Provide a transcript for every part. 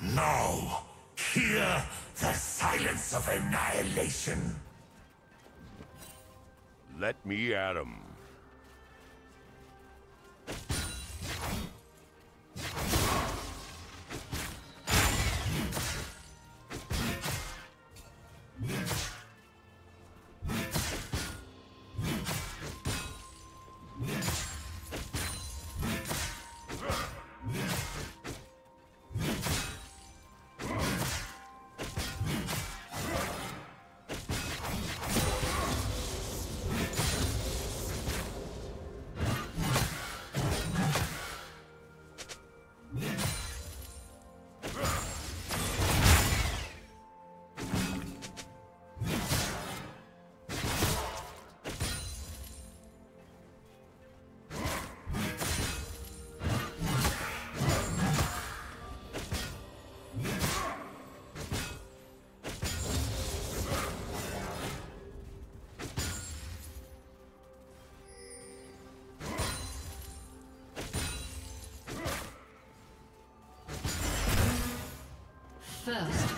Now, hear the silence of annihilation. Let me at him. First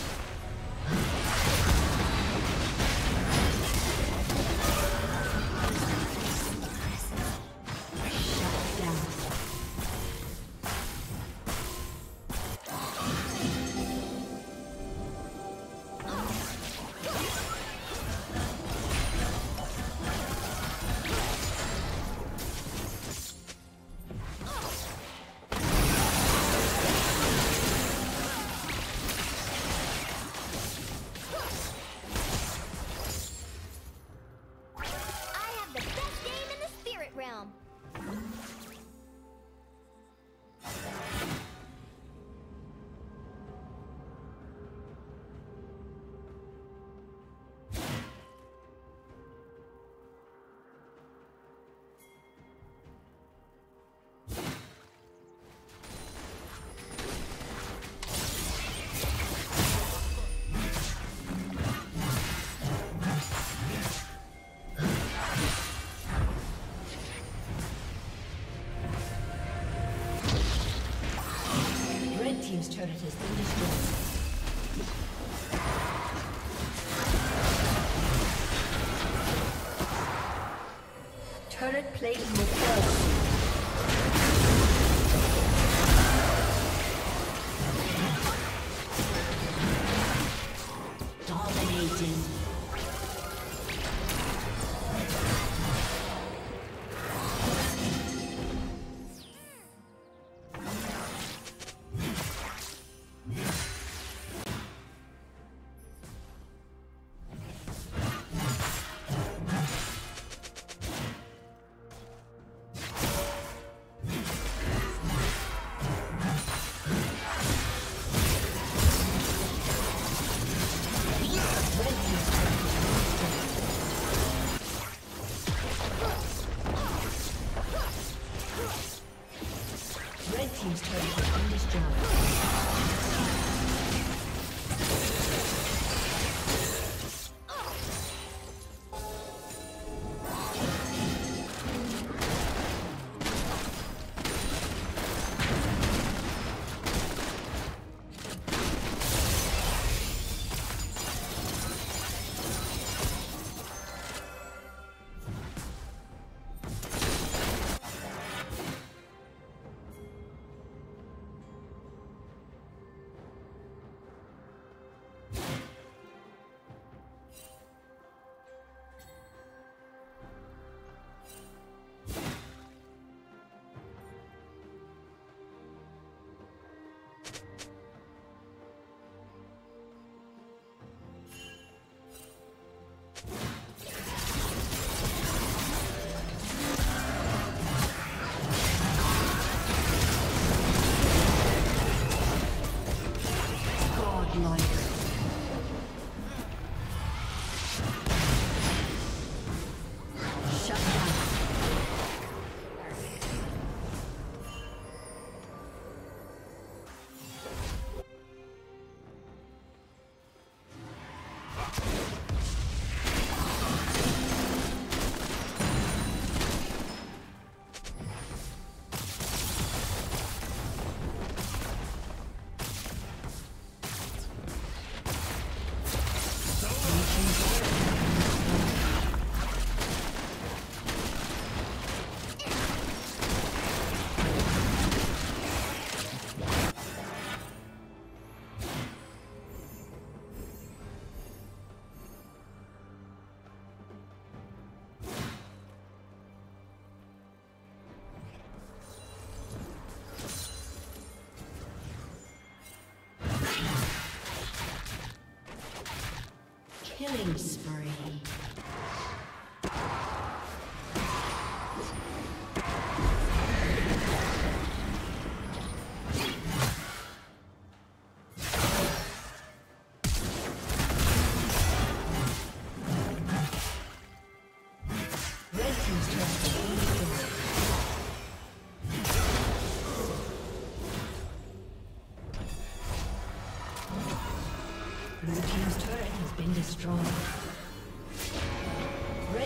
Turret has been destroyed. Turret plating will fall. Killing spree.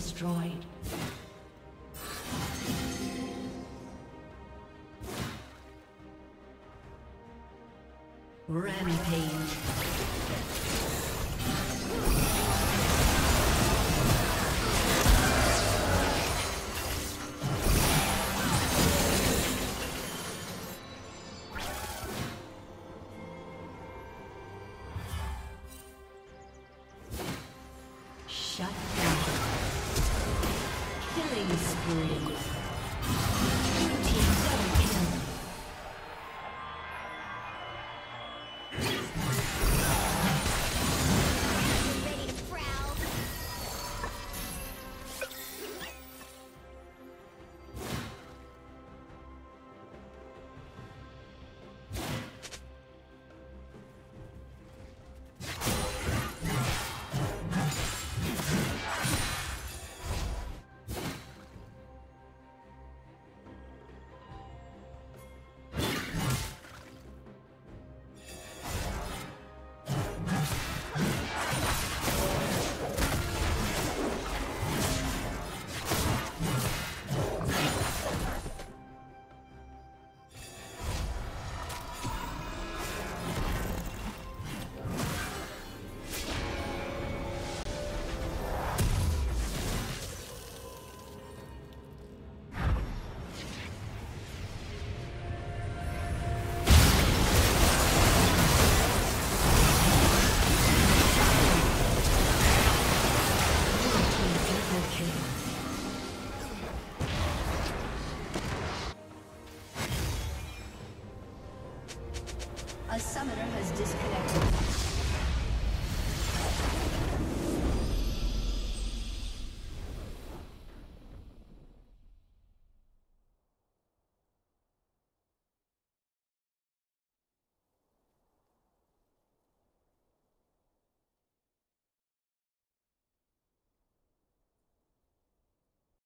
Destroyed. Rampage. A summoner has